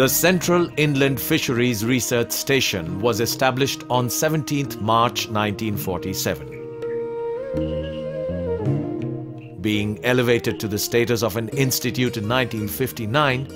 The Central Inland Fisheries Research Station was established on 17th March 1947. Being elevated to the status of an institute in 1959,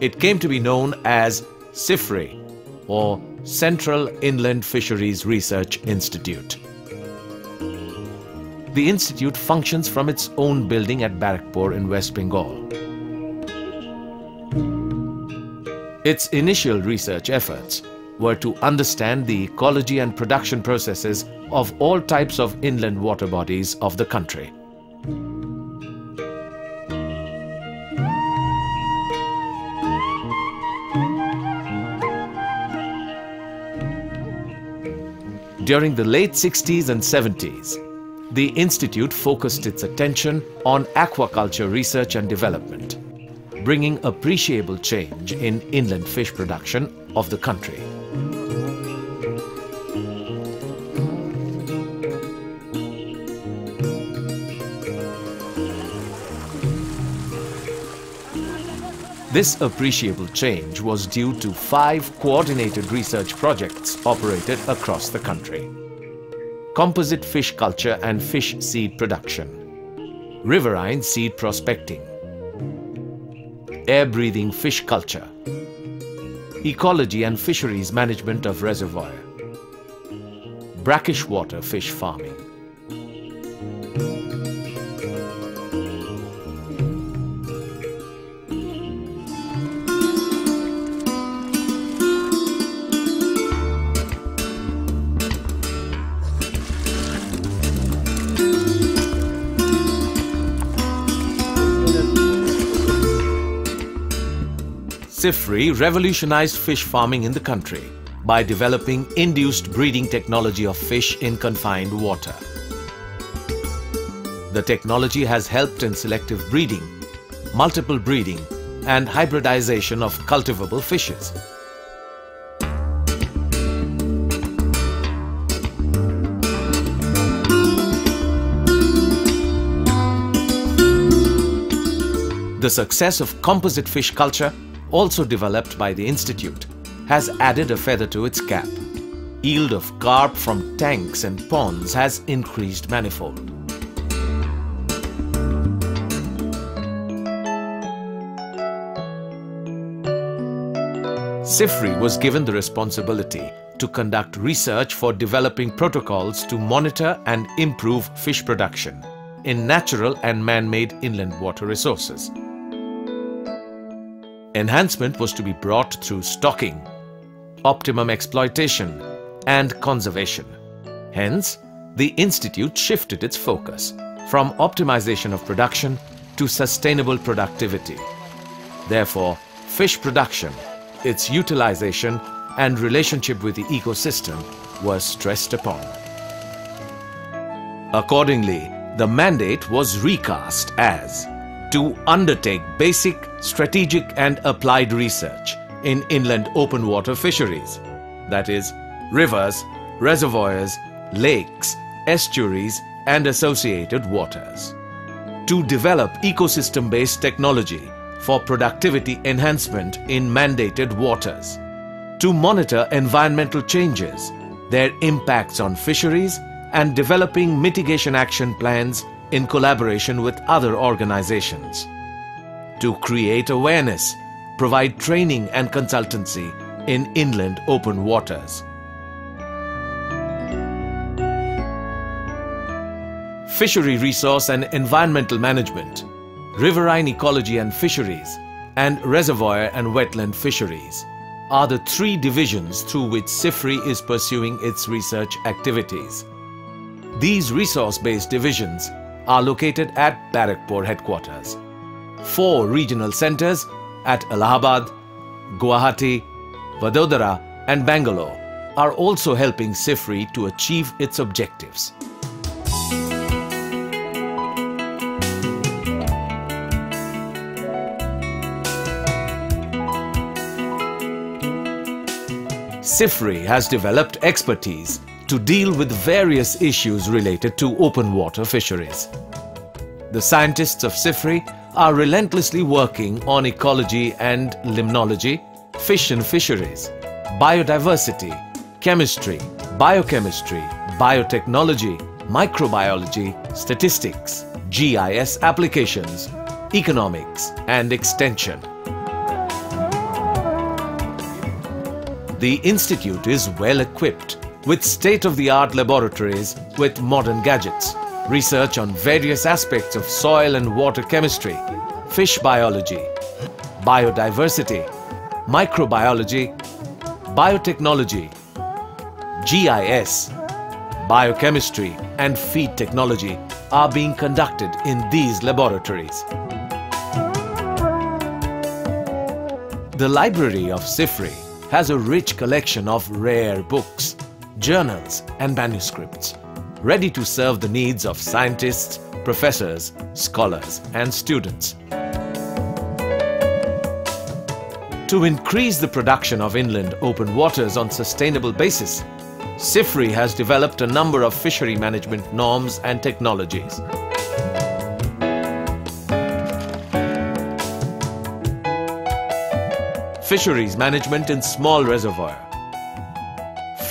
it came to be known as CIFRI or Central Inland Fisheries Research Institute. The institute functions from its own building at Barrackpore in West Bengal. Its initial research efforts were to understand the ecology and production processes of all types of inland water bodies of the country. During the late 60s and 70s, the Institute focused its attention on aquaculture research and development bringing appreciable change in inland fish production of the country. This appreciable change was due to five coordinated research projects operated across the country. Composite fish culture and fish seed production, riverine seed prospecting, air-breathing fish culture, ecology and fisheries management of reservoir, brackish water fish farming. CIFRI revolutionized fish farming in the country by developing induced breeding technology of fish in confined water. The technology has helped in selective breeding, multiple breeding and hybridization of cultivable fishes. The success of composite fish culture also developed by the Institute, has added a feather to its cap. Yield of carp from tanks and ponds has increased manifold. CIFRI was given the responsibility to conduct research for developing protocols to monitor and improve fish production in natural and man-made inland water resources. Enhancement was to be brought through stocking, optimum exploitation and conservation. Hence, the Institute shifted its focus from optimization of production to sustainable productivity. Therefore, fish production, its utilization and relationship with the ecosystem was stressed upon. Accordingly, the mandate was recast as to undertake basic, strategic and applied research in inland open water fisheries, that is, rivers, reservoirs, lakes, estuaries and associated waters. To develop ecosystem-based technology for productivity enhancement in mandated waters. To monitor environmental changes, their impacts on fisheries and developing mitigation action plans in collaboration with other organizations. To create awareness, provide training and consultancy in inland open waters. Fishery resource and environmental management, riverine ecology and fisheries, and reservoir and wetland fisheries are the three divisions through which CIFRI is pursuing its research activities. These resource-based divisions are located at Barrackpore headquarters. Four regional centers at Allahabad, Guwahati, Vadodara and Bangalore are also helping CIFRI to achieve its objectives. CIFRI has developed expertise to deal with various issues related to open water fisheries. The scientists of CIFRI are relentlessly working on ecology and limnology, fish and fisheries, biodiversity, chemistry, biochemistry, biotechnology, microbiology, statistics, GIS applications, economics and extension. The institute is well equipped with state-of-the-art laboratories with modern gadgets, research on various aspects of soil and water chemistry, fish biology, biodiversity, microbiology, biotechnology, GIS, biochemistry and feed technology are being conducted in these laboratories. The library of CIFRI has a rich collection of rare books, journals and manuscripts, ready to serve the needs of scientists, professors, scholars and students. To increase the production of inland open waters on sustainable basis, CIFRI has developed a number of fishery management norms and technologies. Fisheries management in small reservoir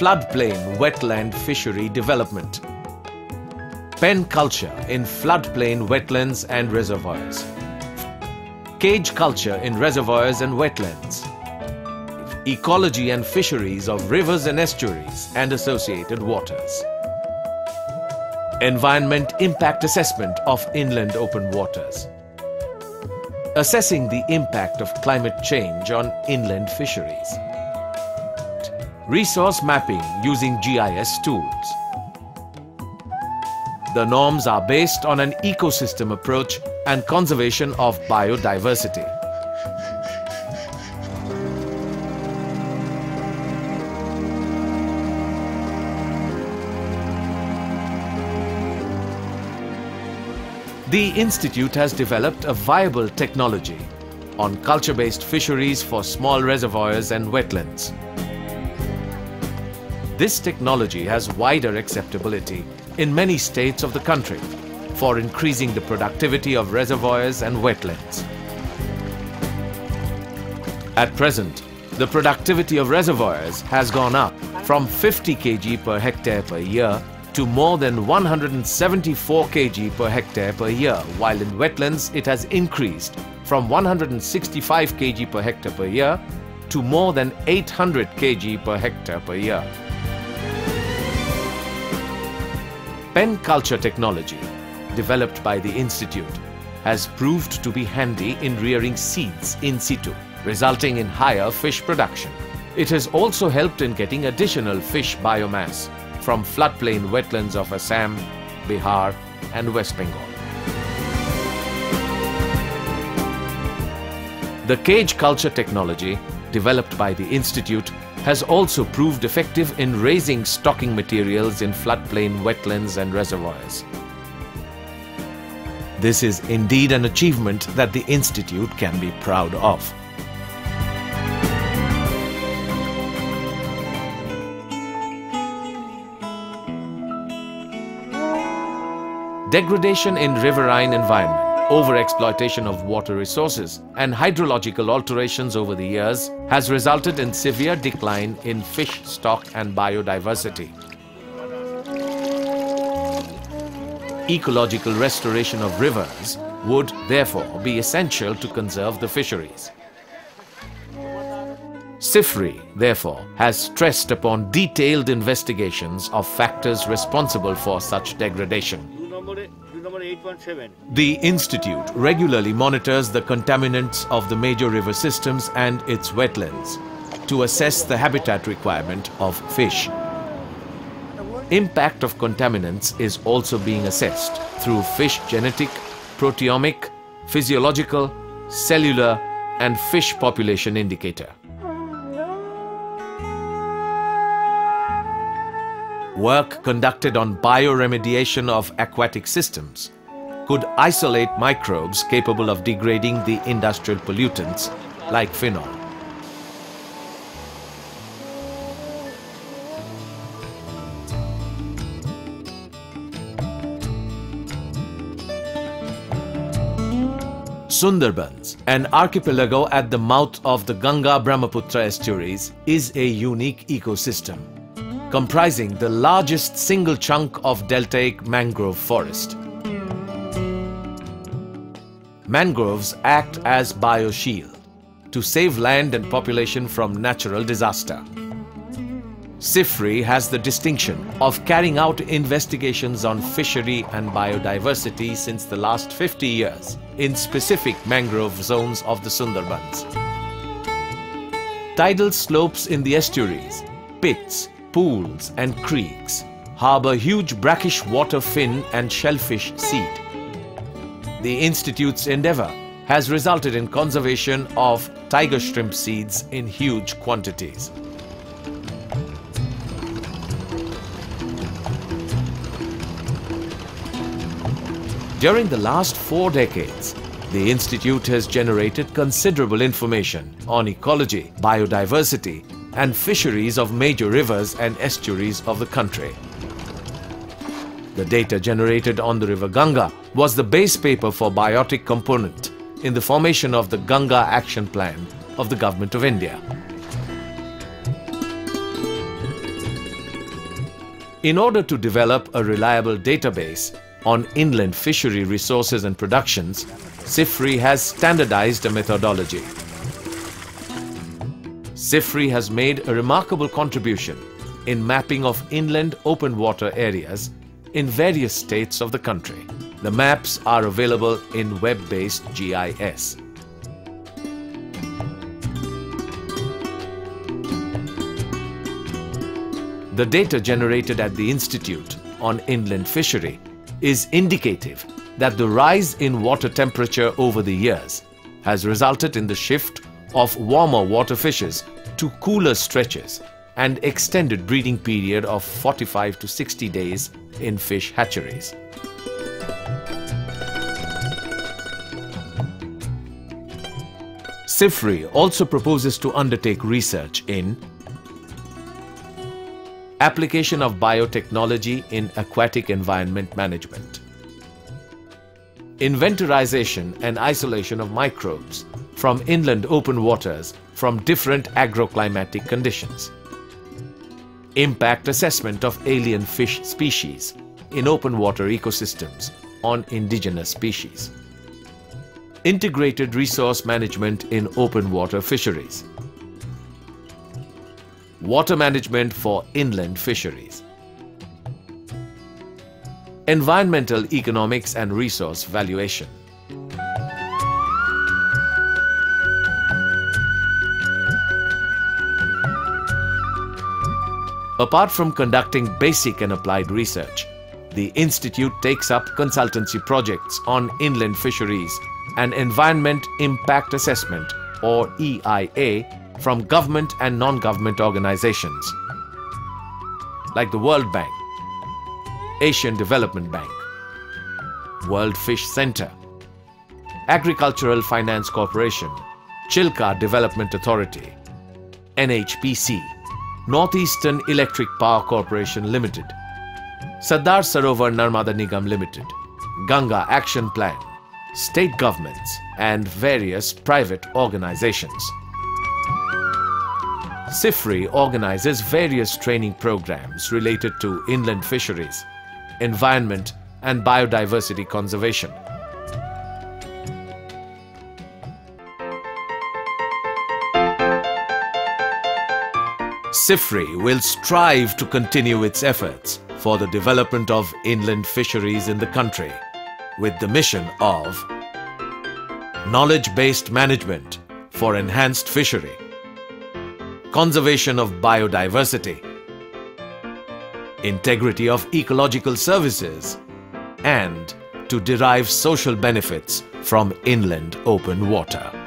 floodplain wetland fishery development. Pen culture in floodplain wetlands and reservoirs. Cage culture in reservoirs and wetlands. Ecology and fisheries of rivers and estuaries and associated waters. Environment impact assessment of inland open waters. Assessing the impact of climate change on inland fisheries resource mapping using GIS tools. The norms are based on an ecosystem approach and conservation of biodiversity. The Institute has developed a viable technology on culture-based fisheries for small reservoirs and wetlands. This technology has wider acceptability in many states of the country for increasing the productivity of reservoirs and wetlands. At present, the productivity of reservoirs has gone up from 50 kg per hectare per year to more than 174 kg per hectare per year, while in wetlands it has increased from 165 kg per hectare per year to more than 800 kg per hectare per year. Pen culture technology, developed by the Institute, has proved to be handy in rearing seeds in situ, resulting in higher fish production. It has also helped in getting additional fish biomass from floodplain wetlands of Assam, Bihar and West Bengal. The cage culture technology, developed by the Institute, has also proved effective in raising stocking materials in floodplain wetlands and reservoirs. This is indeed an achievement that the Institute can be proud of. Degradation in riverine environment Overexploitation of water resources and hydrological alterations over the years has resulted in severe decline in fish stock and biodiversity. Ecological restoration of rivers would therefore be essential to conserve the fisheries. CIFRI, therefore, has stressed upon detailed investigations of factors responsible for such degradation. The Institute regularly monitors the contaminants of the major river systems and its wetlands to assess the habitat requirement of fish. Impact of contaminants is also being assessed through fish genetic, proteomic, physiological, cellular and fish population indicator. Work conducted on bioremediation of aquatic systems could isolate microbes capable of degrading the industrial pollutants like phenol. Sundarbans, an archipelago at the mouth of the Ganga-Brahmaputra estuaries, is a unique ecosystem, comprising the largest single chunk of deltaic mangrove forest. Mangroves act as bioshield to save land and population from natural disaster. CIFRI has the distinction of carrying out investigations on fishery and biodiversity since the last 50 years in specific mangrove zones of the Sundarbans. Tidal slopes in the estuaries, pits, pools and creeks harbour huge brackish water fin and shellfish seed. The Institute's endeavour has resulted in conservation of tiger shrimp seeds in huge quantities. During the last four decades, the Institute has generated considerable information on ecology, biodiversity and fisheries of major rivers and estuaries of the country. The data generated on the river Ganga was the base paper for biotic component in the formation of the Ganga Action Plan of the Government of India. In order to develop a reliable database, on inland fishery resources and productions, CIFRI has standardized a methodology. CIFRI has made a remarkable contribution in mapping of inland open water areas in various states of the country. The maps are available in web-based GIS. The data generated at the Institute on inland fishery is indicative that the rise in water temperature over the years has resulted in the shift of warmer water fishes to cooler stretches and extended breeding period of 45 to 60 days in fish hatcheries. CIFRI also proposes to undertake research in Application of biotechnology in aquatic environment management. Inventorization and isolation of microbes from inland open waters from different agroclimatic conditions. Impact assessment of alien fish species in open water ecosystems on indigenous species. Integrated resource management in open water fisheries water management for inland fisheries. Environmental economics and resource valuation. Apart from conducting basic and applied research, the Institute takes up consultancy projects on inland fisheries and environment impact assessment or EIA from government and non-government organizations like the World Bank, Asian Development Bank, World Fish Center, Agricultural Finance Corporation, Chilka Development Authority, NHPC, Northeastern Electric Power Corporation Limited, Sardar Sarovar Narmada Nigam Limited, Ganga Action Plan, state governments and various private organizations. CIFRI organizes various training programs related to inland fisheries, environment and biodiversity conservation. CIFRI will strive to continue its efforts for the development of inland fisheries in the country with the mission of knowledge-based management for enhanced fishery, conservation of biodiversity, integrity of ecological services, and to derive social benefits from inland open water.